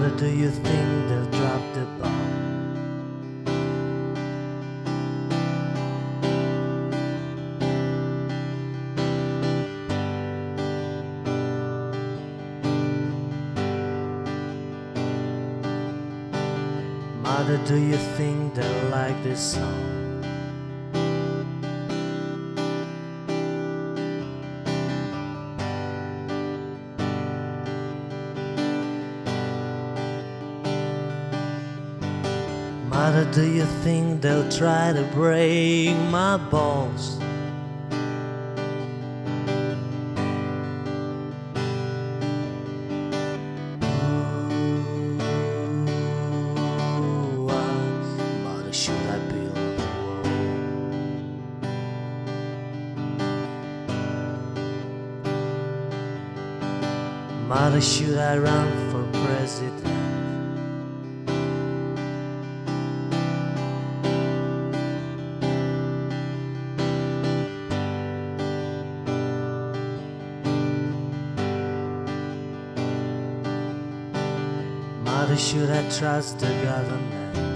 Mother, do you think they'll drop the bomb? Mother, do you think they'll like this song? Mother, do you think they'll try to break my balls? Mother, should I run for president? Mother, should I trust the government?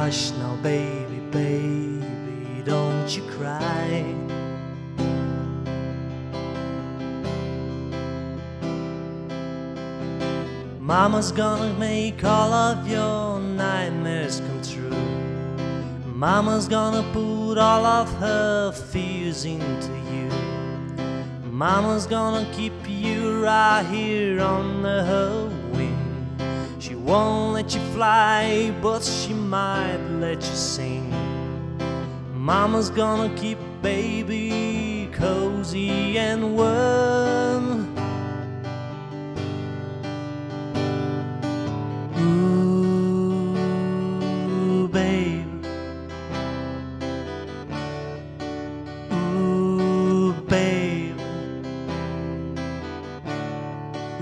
Hush now, baby, baby, don't you cry. Mama's gonna make all of your nightmares come true. Mama's gonna put all of her fears into you. Mama's gonna keep you right here on the wing. She won't let you fly, but she might let you sing. Mama's gonna keep baby cozy and warm. Ooh. Ooh.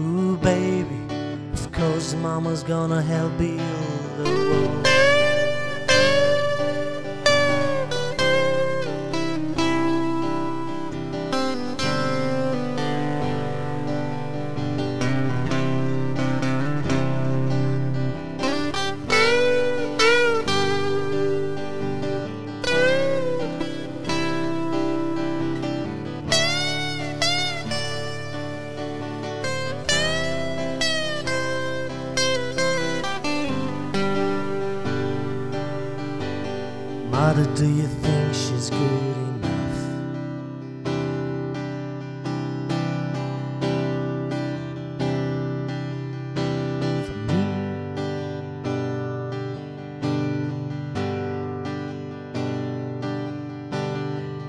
Ooh, baby. Of course, mama's gonna help build the wall. Mother, do you think she's good enough? For me?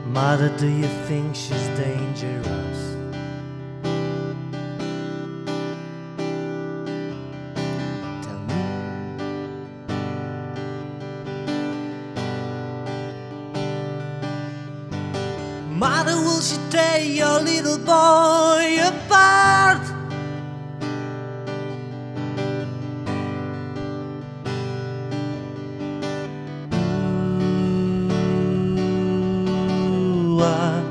Mother, do you think she's dangerous? Mother, will she tear your little boy apart? Ooh, ah,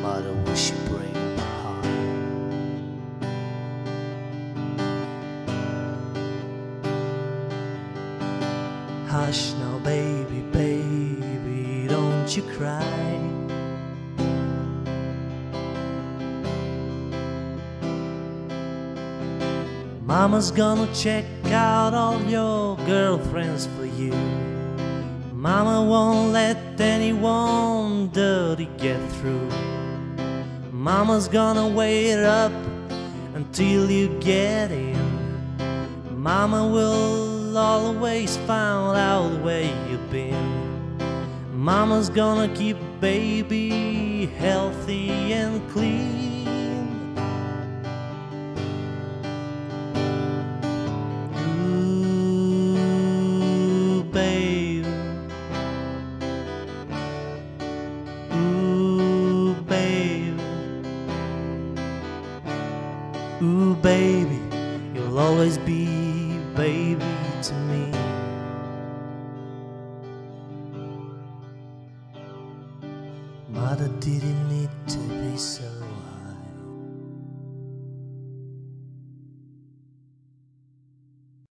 Mother, will she break my heart? Hush now, baby, baby, don't you cry. Mama's gonna check out all your girlfriends for you. Mama won't let anyone dirty get through. Mama's gonna wait up until you get in. Mama will always find out where you've been. Mama's gonna keep baby healthy and clean. Ooh, baby, you'll always be baby to me. Mother didn't need to be so hard.